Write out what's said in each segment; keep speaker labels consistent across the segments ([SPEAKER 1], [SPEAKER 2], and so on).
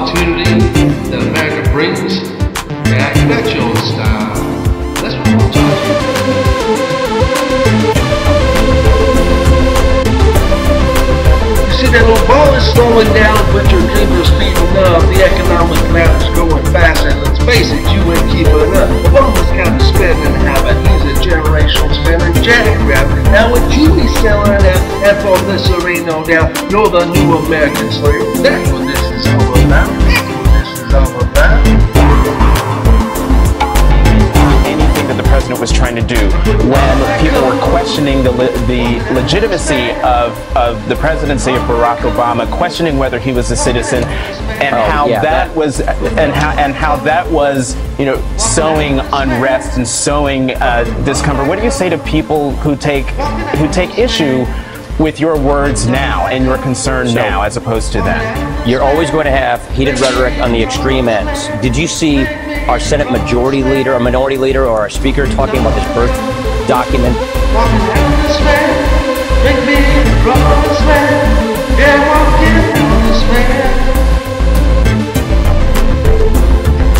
[SPEAKER 1] opportunity that America brings. You got your own style. That's what I'm talking
[SPEAKER 2] You see that little ball is slowing down, but your dreams are speeding up. The economic map is going fast, and let's face it, you ain't keeping up. Obama's got a spending habit. He's a generational spending jackrabbit. Now what you be selling at, and for this no doubt, you're the new American slave. That's what this is all about. That's what this is all about.
[SPEAKER 3] anything that the president was trying to do when people were questioning the, le- the legitimacy of, of the presidency of Barack Obama, questioning whether he was a citizen, and
[SPEAKER 4] Oh,
[SPEAKER 3] how
[SPEAKER 4] yeah,
[SPEAKER 3] that,
[SPEAKER 4] that-
[SPEAKER 3] was and how and how that was you know sowing unrest and sowing uh, discomfort. What do you say to people who take who take issue with your words now and your concern now as opposed to then?
[SPEAKER 4] You're always going to have heated rhetoric on the extreme ends. Did you see our Senate Majority Leader, a Minority Leader, or our Speaker talking about this birth document?
[SPEAKER 2] Walking down this man, make me the promised land. Yeah, walking down this man.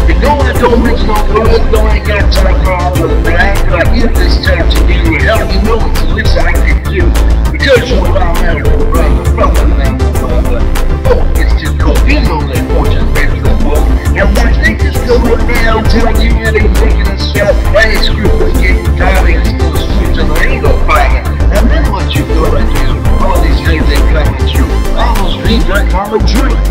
[SPEAKER 2] You know I don't mix no good, no ain't got time for all of that. But I give this time to you, help me know it's the least I can do. Because you're my man, brother, brother, man, brother. Oh, it's just cold, you know that fortune makes the book. And watch they just go around telling you that they taking a step. Hey, screw it, getting tired, it's still streets and they ain't gonna. And then what you gonna do? All these things ain't coming true. All those dreams ain't coming true.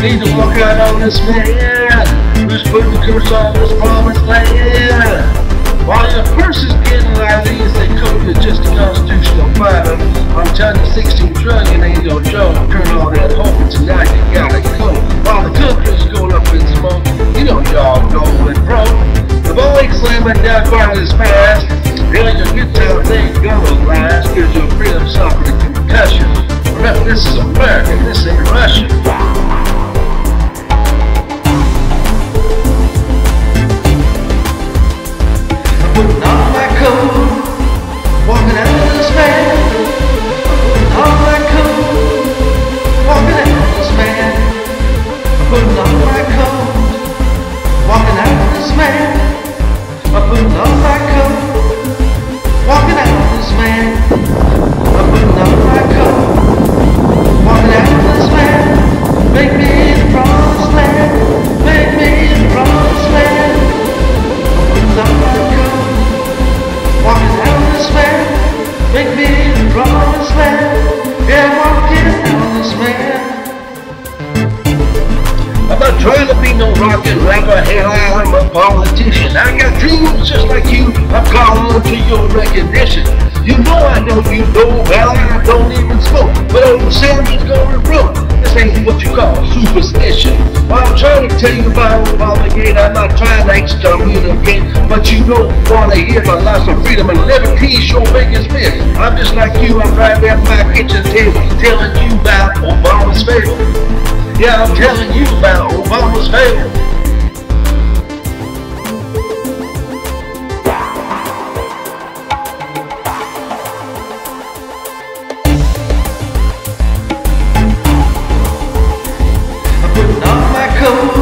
[SPEAKER 2] Need to walk out on this man who's putting the curse on this promised land. While your purse is getting like these, they call you just a constitutional fighter. I'm you, 16 trillion ain't no joke. Turn all that hope tonight, you gotta go. While the country's going up in smoke, you know y'all going broke. The boy slamming down this past. Feeling your good time, ain't gonna last. Cause your freedom suffered a concussion. Remember, this is America, this ain't Russia. To be no rocket rapper, hell, I'm a politician. I got dreams just like you, I'm calling to your recognition. You know I know you know well, I don't even smoke, but old Sammy's gonna broke. This ain't what you call superstition. While I'm trying to tell you about Obamagate, I'm not trying to excommunicate, but you don't wanna hear my loss of freedom and liberty, your biggest myth. I'm just like you, I'm right at my kitchen table, telling you about Obama's fail. Yeah, I'm telling you about Obama's fail. I'm putting on my coat,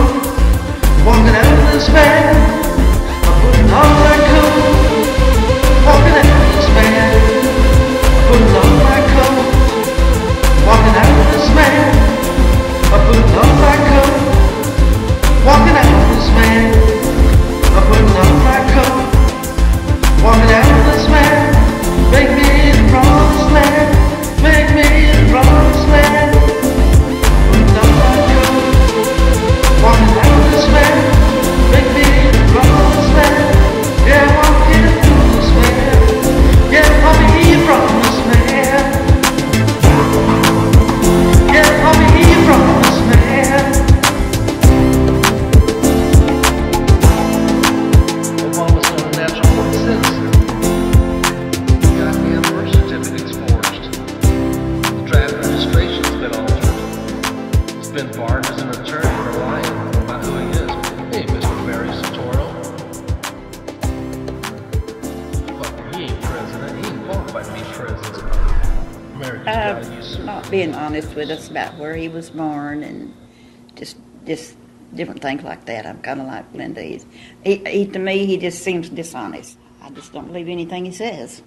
[SPEAKER 5] Uh, not being honest with us about where he was born and just just different things like that. I'm kind of like Linda. He, he, to me, he just seems dishonest. I just don't believe anything he says.